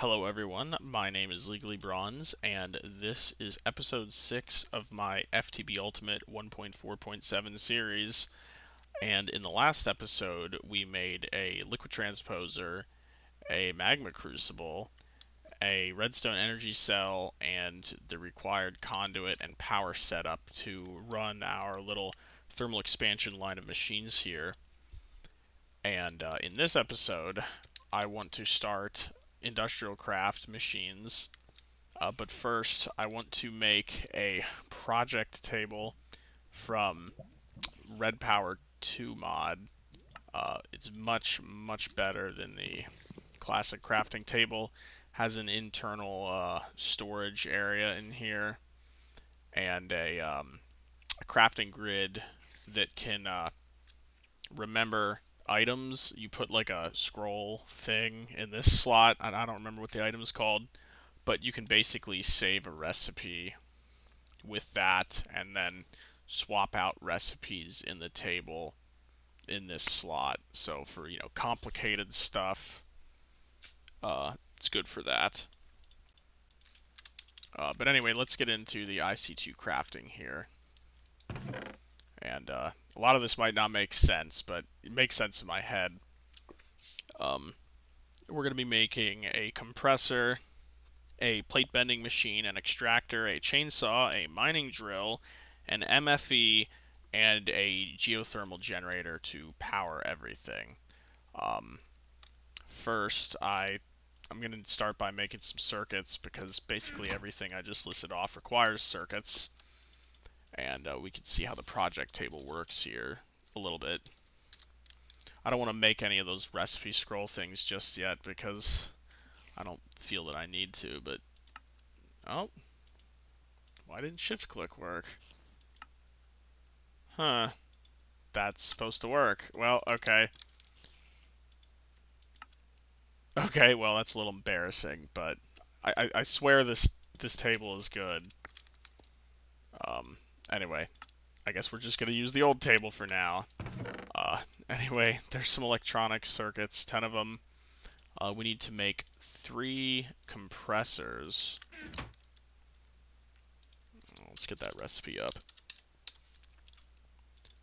Hello everyone, my name is Legally Bronze, and this is episode 6 of my FTB Ultimate 1.4.7 series. And in the last episode, we made a liquid transposer, a magma crucible, a redstone energy cell, and the required conduit and power setup to run our little thermal expansion line of machines here. And uh, in this episode, I want to start industrial craft machines. Uh, but first, I want to make a project table from Red Power 2 mod. Uh, it's much, much better than the classic crafting table. Has an internal uh, storage area in here and a, um, a crafting grid that can uh, remember items. You put like a scroll thing in this slot. I don't remember what the item is called, but you can basically save a recipe with that and then swap out recipes in the table in this slot. So for, you know, complicated stuff, uh, it's good for that. Uh, but anyway, let's get into the IC2 crafting here. And uh, a lot of this might not make sense, but it makes sense in my head. Um, we're going to be making a compressor, a plate bending machine, an extractor, a chainsaw, a mining drill, an MFE, and a geothermal generator to power everything. Um, first, I I'm going to start by making some circuits because basically everything I just listed off requires circuits and uh, we can see how the project table works here a little bit. I don't want to make any of those recipe scroll things just yet because I don't feel that I need to, but... Oh. Why didn't shift click work? Huh. That's supposed to work. Well, okay. Okay, well, that's a little embarrassing, but I, I, I swear this this table is good. Um, Anyway, I guess we're just going to use the old table for now. Uh, anyway, there's some electronic circuits, 10 of them. Uh, we need to make three compressors. Let's get that recipe up.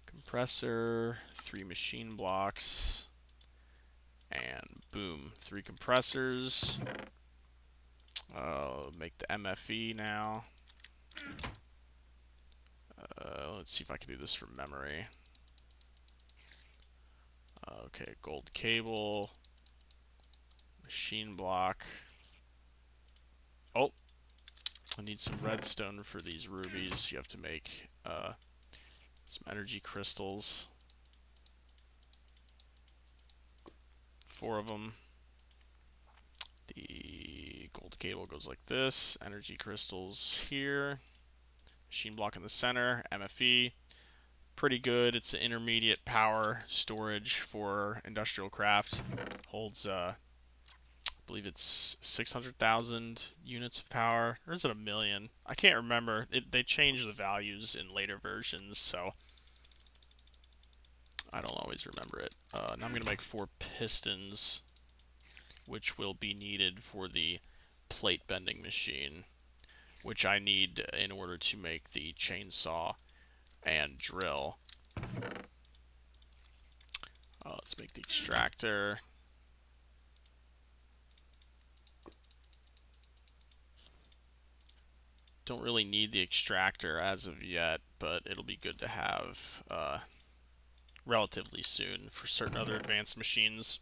Compressor, three machine blocks, and boom, three compressors. Uh, make the MFE now. Uh, let's see if I can do this from memory. Uh, okay, gold cable, machine block. Oh, I need some redstone for these rubies. You have to make uh, some energy crystals. Four of them. The gold cable goes like this. Energy crystals here. Machine block in the center, MFE. Pretty good. It's an intermediate power storage for industrial craft. Holds, uh, I believe it's 600,000 units of power. Or is it a million? I can't remember. It, they change the values in later versions, so I don't always remember it. Uh, now I'm going to make four pistons, which will be needed for the plate bending machine which I need in order to make the chainsaw and drill. Uh, let's make the extractor. Don't really need the extractor as of yet, but it'll be good to have uh, relatively soon for certain other advanced machines.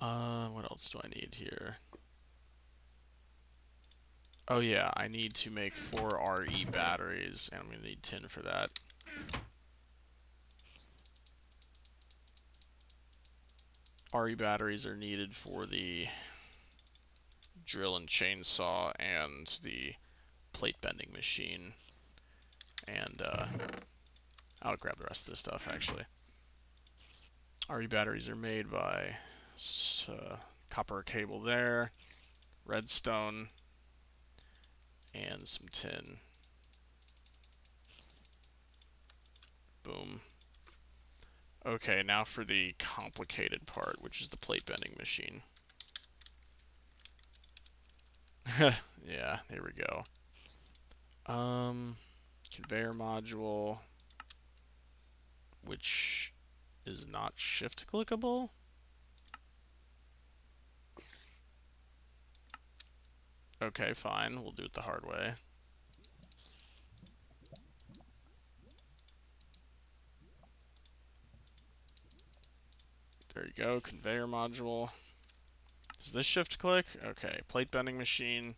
Uh, what else do I need here? Oh yeah, I need to make four RE batteries, and I'm to need ten for that. RE batteries are needed for the drill and chainsaw and the plate bending machine. And uh, I'll grab the rest of this stuff actually. RE batteries are made by uh, copper cable there, redstone, and some tin. Boom. Okay, now for the complicated part, which is the plate bending machine. yeah, here we go. Um, conveyor module, which is not shift clickable. Okay, fine. We'll do it the hard way. There you go, conveyor module. Is this shift click? Okay, plate bending machine.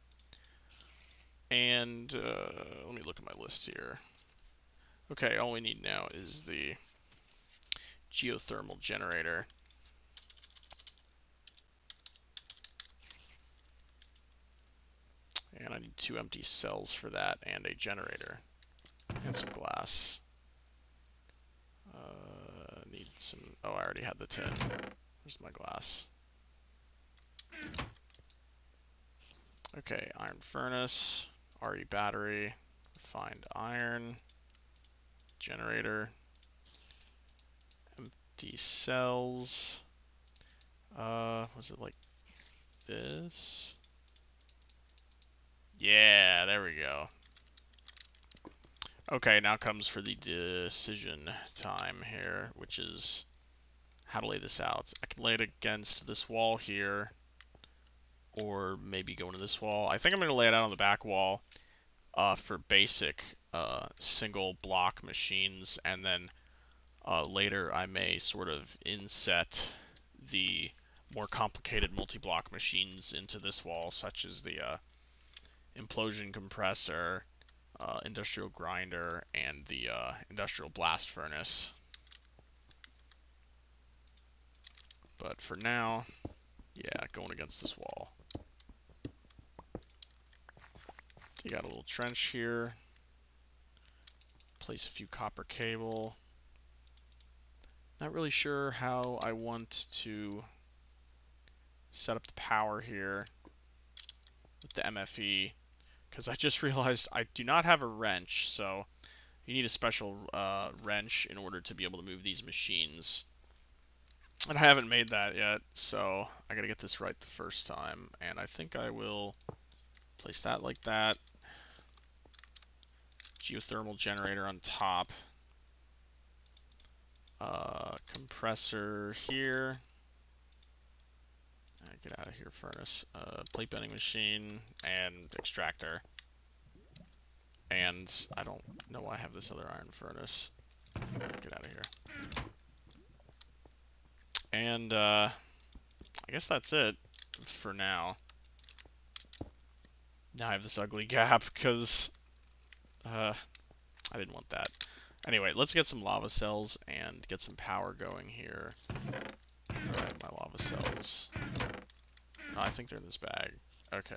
And uh, let me look at my list here. Okay, all we need now is the geothermal generator. And I need two empty cells for that and a generator. And some glass. Uh, need some... Oh, I already had the tin. Where's my glass? Okay, iron furnace, RE battery, refined iron, generator, empty cells. Uh, was it like this? Yeah, there we go. Okay, now comes for the decision time here, which is how to lay this out. I can lay it against this wall here, or maybe go into this wall. I think I'm going to lay it out on the back wall uh, for basic uh, single block machines, and then uh, later I may sort of inset the more complicated multi-block machines into this wall, such as the uh, implosion compressor, uh, industrial grinder, and the uh, industrial blast furnace. But for now, yeah, going against this wall. you got a little trench here. Place a few copper cable. Not really sure how I want to set up the power here with the MFE because I just realized I do not have a wrench, so you need a special uh, wrench in order to be able to move these machines. And I haven't made that yet, so I gotta get this right the first time. And I think I will place that like that. Geothermal generator on top. Uh, compressor here. Get out of here, furnace. Uh, plate bending machine and extractor. And I don't know why I have this other iron furnace. Get out of here. And uh, I guess that's it for now. Now I have this ugly gap because uh, I didn't want that. Anyway, let's get some lava cells and get some power going here. Alright, my lava cells. Oh, I think they're in this bag. Okay.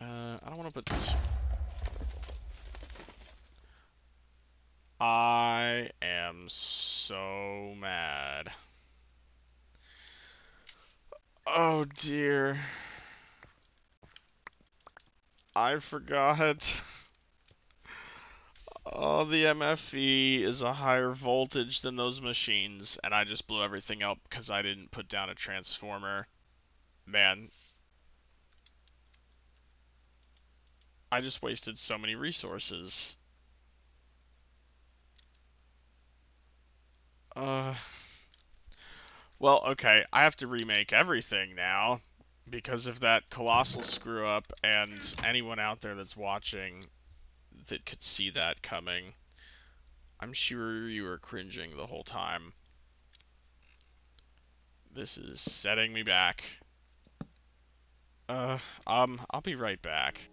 Uh, I don't want to put this... I am so mad. Oh dear. I forgot. Oh, the MFE is a higher voltage than those machines, and I just blew everything up because I didn't put down a transformer. Man. I just wasted so many resources. Uh... Well, okay, I have to remake everything now because of that colossal screw up and anyone out there that's watching that could see that coming. I'm sure you were cringing the whole time. This is setting me back. Uh, um, I'll be right back.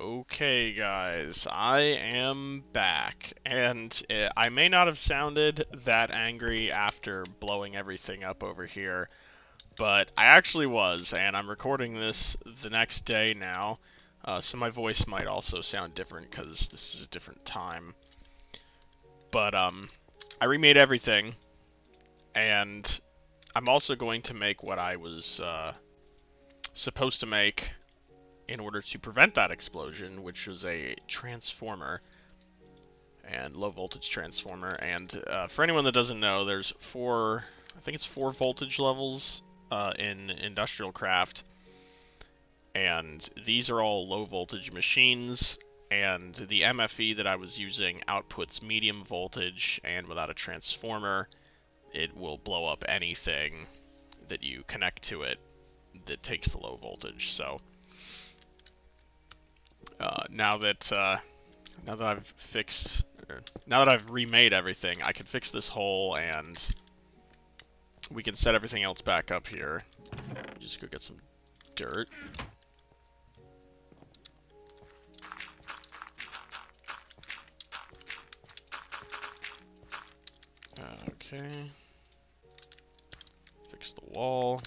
Okay, guys, I am back, and uh, I may not have sounded that angry after blowing everything up over here, but I actually was, and I'm recording this the next day now, uh, so my voice might also sound different because this is a different time. But um, I remade everything, and I'm also going to make what I was uh, supposed to make in order to prevent that explosion, which was a transformer and low voltage transformer. And uh, for anyone that doesn't know, there's four I think it's four voltage levels uh, in Industrial Craft. And these are all low voltage machines, and the MFE that I was using outputs medium voltage, and without a transformer, it will blow up anything that you connect to it that takes the low voltage. So uh, now that uh, now that I've fixed, now that I've remade everything, I can fix this hole and we can set everything else back up here. Just go get some dirt. Okay. Fix the wall.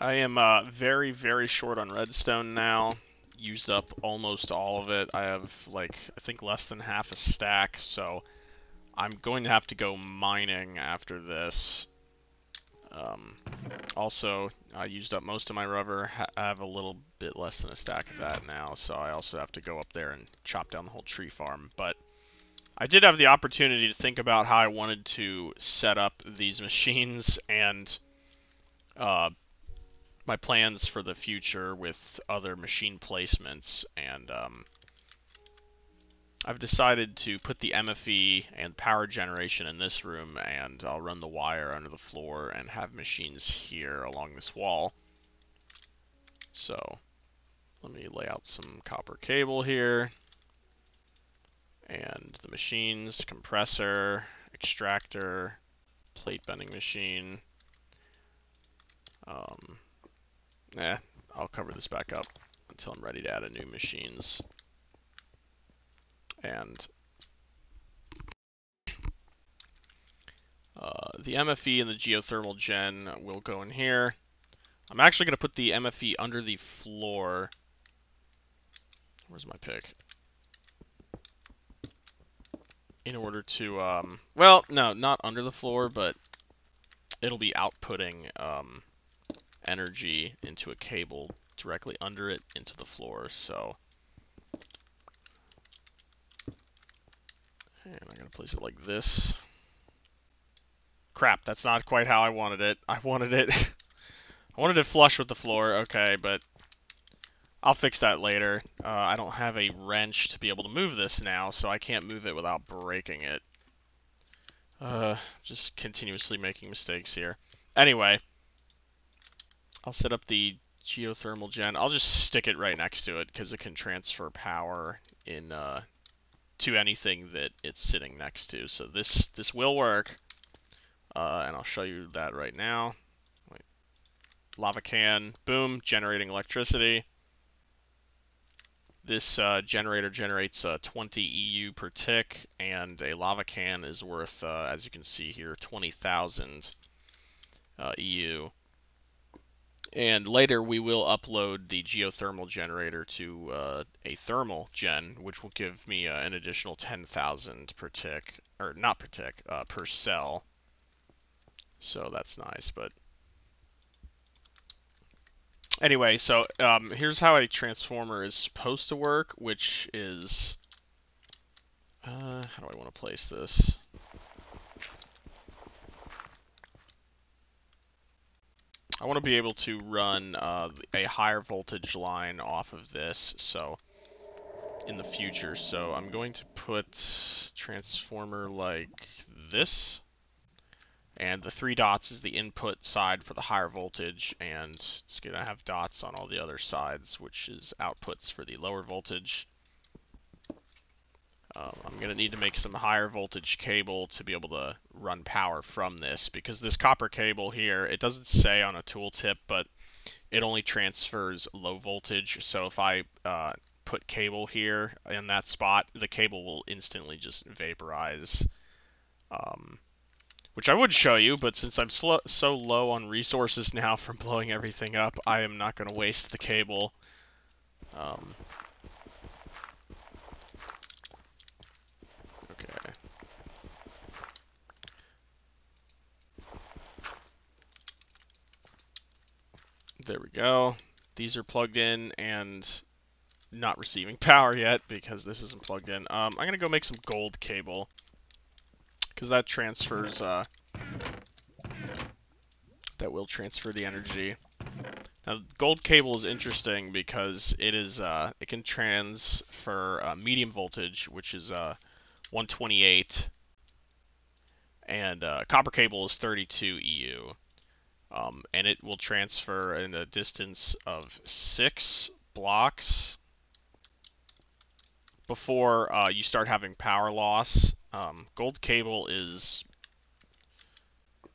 I am uh, very, very short on redstone now. Used up almost all of it. I have, like, I think less than half a stack, so I'm going to have to go mining after this. Um, also, I used up most of my rubber. I have a little bit less than a stack of that now, so I also have to go up there and chop down the whole tree farm. But I did have the opportunity to think about how I wanted to set up these machines and uh, my plans for the future with other machine placements, and um, I've decided to put the MFE and power generation in this room, and I'll run the wire under the floor and have machines here along this wall. So, let me lay out some copper cable here. And the machines, compressor, extractor, plate bending machine. Um, eh, I'll cover this back up until I'm ready to add a new machines. And uh, the MFE and the geothermal gen will go in here. I'm actually going to put the MFE under the floor. Where's my pick? In order to, um, well, no, not under the floor, but it'll be outputting um, energy into a cable directly under it into the floor. So, and I'm going to place it like this. Crap, that's not quite how I wanted it. I wanted it, I wanted it flush with the floor. Okay, but I'll fix that later. Uh, I don't have a wrench to be able to move this now, so I can't move it without breaking it. Uh, just continuously making mistakes here. Anyway, I'll set up the geothermal gen. I'll just stick it right next to it because it can transfer power in uh, to anything that it's sitting next to. So this this will work, uh, and I'll show you that right now. Wait. Lava can, boom, generating electricity. This uh, generator generates uh, 20 EU per tick, and a lava can is worth, uh, as you can see here, 20,000 uh, EU. And later we will upload the geothermal generator to uh, a thermal gen, which will give me uh, an additional 10,000 per tick, or not per tick, per cell. So that's nice, but anyway, so um, here's how a transformer is supposed to work, which is, uh, how do I want to place this? I want to be able to run uh, a higher voltage line off of this, so in the future. So I'm going to put transformer like this, and the three dots is the input side for the higher voltage, and it's going to have dots on all the other sides, which is outputs for the lower voltage. Um, I'm going to need to make some higher voltage cable to be able to run power from this because this copper cable here, it doesn't say on a tooltip, but it only transfers low voltage. So if I uh, put cable here in that spot, the cable will instantly just vaporize. Um, which I would show you, but since I'm so low on resources now from blowing everything up, I am not going to waste the cable. Um, There we go. These are plugged in and not receiving power yet because this isn't plugged in. Um, I'm going to go make some gold cable. Because that transfers, uh, that will transfer the energy. Now, gold cable is interesting because it is, uh, it can transfer uh, medium voltage, which is uh, 128, and uh, copper cable is 32 EU. Um, and it will transfer in a distance of six blocks before uh, you start having power loss. Um, gold cable is,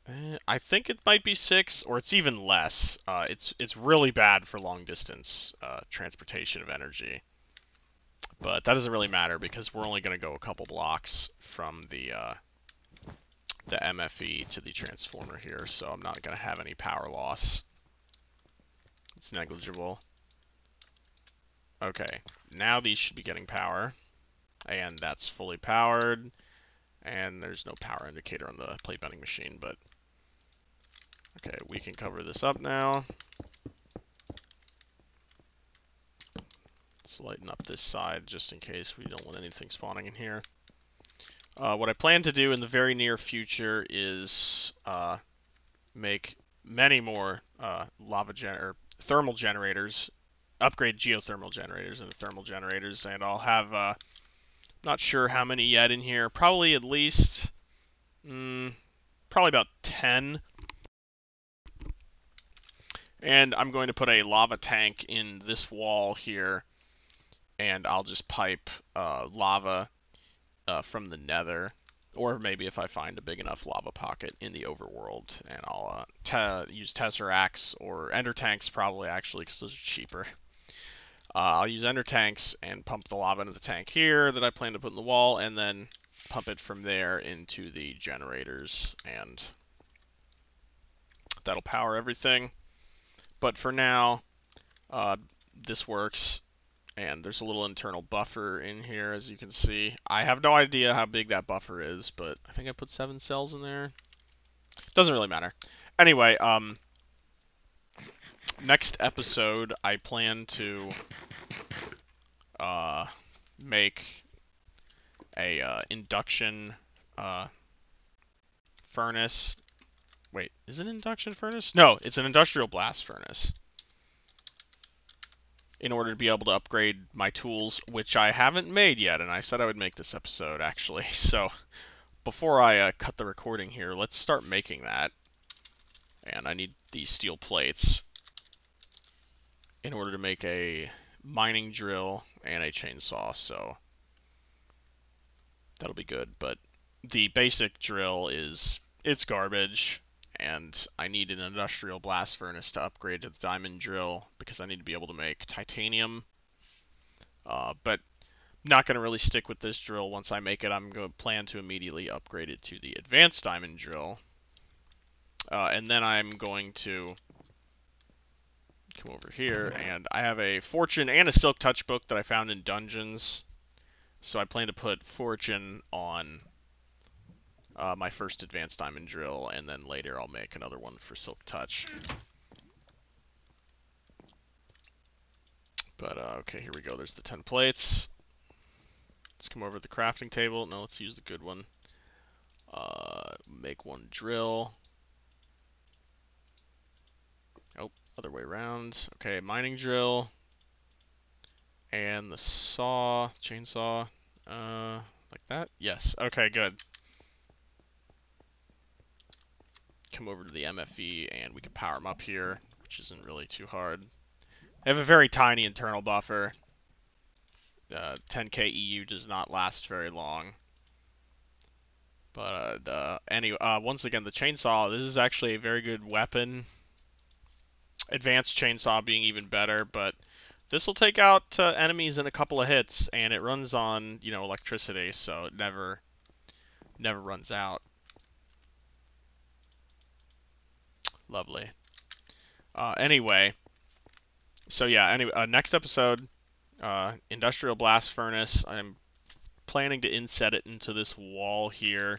eh, I think it might be six, or it's even less. Uh, it's it's really bad for long distance uh, transportation of energy, but that doesn't really matter because we're only going to go a couple blocks from the uh, the MFE to the transformer here, so I'm not going to have any power loss. It's negligible. Okay, now these should be getting power. And that's fully powered. And there's no power indicator on the plate bending machine, but... Okay, we can cover this up now. Let's lighten up this side just in case we don't want anything spawning in here. Uh, what I plan to do in the very near future is uh, make many more uh, lava gen or thermal generators upgrade geothermal generators into thermal generators, and I'll have, uh, not sure how many yet in here, probably at least, mm, probably about 10. And I'm going to put a lava tank in this wall here, and I'll just pipe uh, lava uh, from the nether, or maybe if I find a big enough lava pocket in the overworld, and I'll uh, use tesseracts or ender tanks probably actually because those are cheaper. Uh, I'll use ender tanks and pump the lava into the tank here that I plan to put in the wall, and then pump it from there into the generators, and that'll power everything. But for now, uh, this works, and there's a little internal buffer in here, as you can see. I have no idea how big that buffer is, but I think I put seven cells in there. Doesn't really matter. Anyway, um, next episode, I plan to uh, make a uh, induction uh, furnace. Wait, is it an induction furnace? No, it's an industrial blast furnace. In order to be able to upgrade my tools, which I haven't made yet, and I said I would make this episode actually. So before I uh, cut the recording here, let's start making that. And I need these steel plates in order to make a mining drill and a chainsaw, so that'll be good. But the basic drill is it's garbage, and I need an industrial blast furnace to upgrade to the diamond drill because I need to be able to make titanium. Uh, but not going to really stick with this drill once I make it. I'm going to plan to immediately upgrade it to the advanced diamond drill. Uh, and then I'm going to come over here, and I have a Fortune and a Silk Touch book that I found in Dungeons. So I plan to put Fortune on uh, my first Advanced Diamond Drill, and then later I'll make another one for Silk Touch. But, uh, okay, here we go. There's the 10 plates. Let's come over to the crafting table. No, let's use the good one. Uh, make one drill. Other way around. Okay, mining drill. And the saw, chainsaw, uh, like that? Yes, okay, good. Come over to the MFE and we can power them up here, which isn't really too hard. They have a very tiny internal buffer. Uh, 10k EU does not last very long. But uh, anyway, uh, once again, the chainsaw, this is actually a very good weapon advanced chainsaw being even better, but this will take out uh, enemies in a couple of hits, and it runs on you know electricity, so it never never runs out. Lovely. Uh, anyway, so yeah. Anyway, uh, next episode, uh, industrial blast furnace. I'm planning to inset it into this wall here,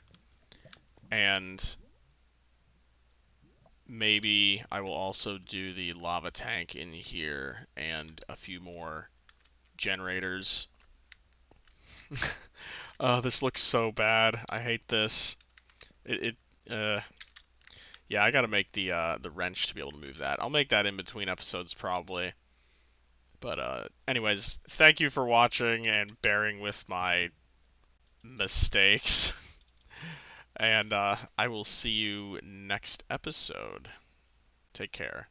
and maybe I will also do the lava tank in here and a few more generators. oh, this looks so bad. I hate this. It, it uh, yeah, I gotta make the uh, the wrench to be able to move that. I'll make that in between episodes probably. But uh, anyways, thank you for watching and bearing with my mistakes. and uh, I will see you next episode. Take care.